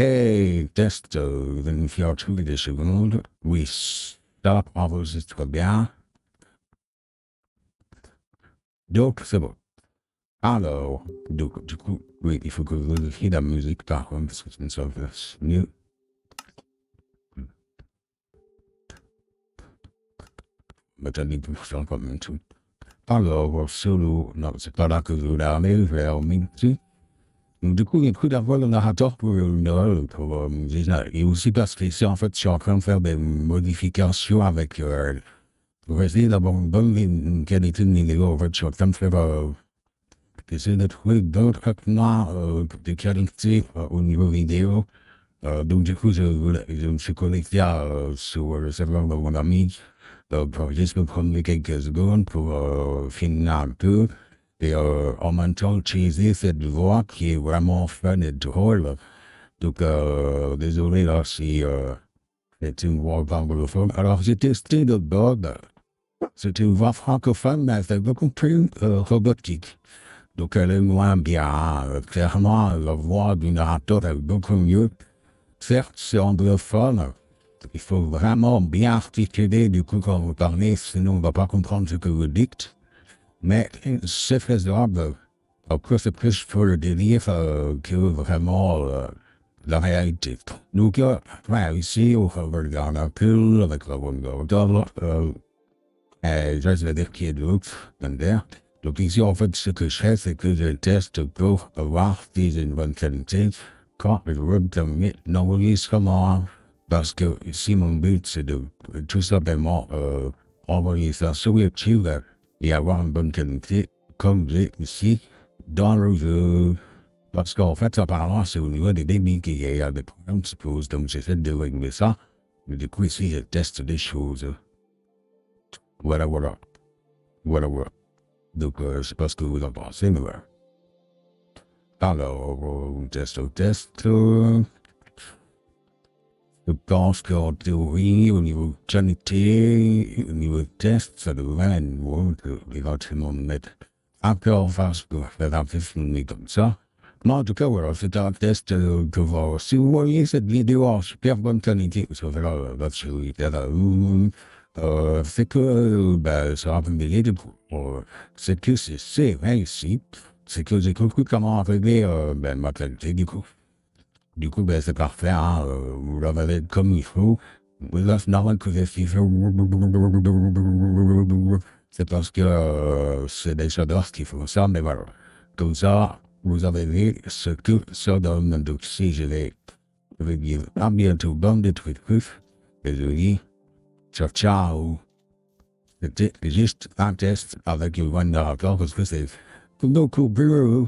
Et test euh, vérifier tous les secondes. Oui, ça enregistre bien. Donc, c'est bon. Alors, donc, du coup, oui, il faut que vous vérifiez la musique par contre, parce que c'est une sauvegarde mieux. Maintenant, il faut faire comme un tout. Alors, Du coup, il faut d'avoir le narrateur pour une pour euh, Et aussi parce que c'est en fait, je suis en train de faire des modifications avec, euh, pour essayer d'avoir une bonne qualité de vidéo. En fait, je suis en train de faire, euh, essayer de trouver d'autres traitements euh, de qualité euh, au niveau vidéo. Euh, donc, du coup, je, je me suis connecté à, euh, sur le serveur de mon ami. Donc, pour juste me prendre quelques secondes pour finir un peu. Et euh, en même temps, utiliser cette voix qui est vraiment fun et drôle. Donc, euh, désolé là si euh, c'est une voix anglophone. Alors, j'ai testé le Bob. C'est une voix francophone, mais c'est beaucoup plus euh, robotique. Donc, elle est moins bien. Euh, clairement, la voix du narrateur est beaucoup mieux. Certes, c'est anglophone. Il faut vraiment bien articuler du coup quand vous parlez, sinon on ne va pas comprendre ce que vous dites. Mais c'est faisable. Après, c'est plus pour le délire euh, que euh, la réalité. Donc, euh, ouais, ici, on un peu avec la bonne euh, et je vais dire qu'il y a derrière. Donc ici, en fait, ce que je fais, c'est que je teste pour voir. Parce que ici, mon but, c'est de tout simplement euh, envoyer ça sur YouTube et avoir une bonne qualité, comme j'ai ici dans le jeu. Parce qu'en fait, apparemment, c'est au niveau des débits qu'il y a des problèmes, je suppose. Donc, j'essaie de régler ça. Mais du coup, ici, je teste des choses. Voilà, voilà. Voilà, voilà. Donc, euh, je sais pas ce que vous en pensez, mais voilà. Alors, euh, test au test. euh, je pense qu'en théorie, au niveau qualité, au niveau test, ça devrait être bon de éventuellement mettre encore en face pour faire un peu filmer comme ça. Mais en tout cas, voilà, c'est un test euh, que voir. Si vous voyez cette vidéo en super bonne qualité, euh, c'est que, ben, ça va me de euh, c'est que c'est réussi. C'est que j'ai compris comment régler, euh, ben, ma qualité, du coup. Du coup, ben, c'est parfait, hein, euh, vous l'avez comme il faut. C'est normal que j'ai fait C'est parce que euh, c'est des chadors qui font ça, mais voilà. Comme ça, vous avez vu ce que ça donne. Donc, si je vais, je vais dire à bientôt, bande de trucs. Et je dis, ciao, ciao. C'était juste un test avec le one narrateur parce que c'est beaucoup plus